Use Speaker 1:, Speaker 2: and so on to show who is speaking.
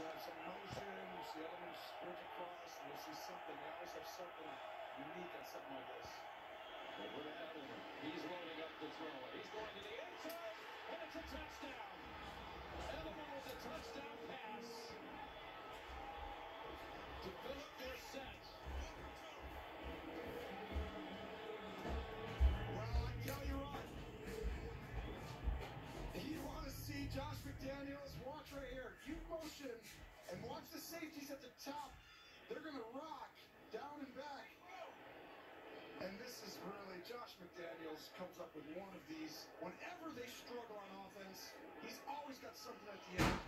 Speaker 1: some motion. You see across, and you'll see something. They always have something unique on something like this.
Speaker 2: To Edelman. He's loading up the throw. He's going to the end zone, and it's a touchdown. Edelman with a touchdown pass to Phillip Dorsett.
Speaker 1: Well, I tell you what. You want to see Josh McDaniels? Watch right here. Safeties at the top. They're going to rock down and back. And this is really Josh McDaniels comes up with one of these. Whenever they struggle on offense, he's always got something at the end.